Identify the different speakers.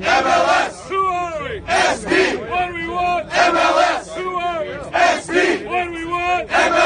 Speaker 1: MLS. Who are we? SP. What do we want? MLS. Who are we? SP. What do we want? MLS.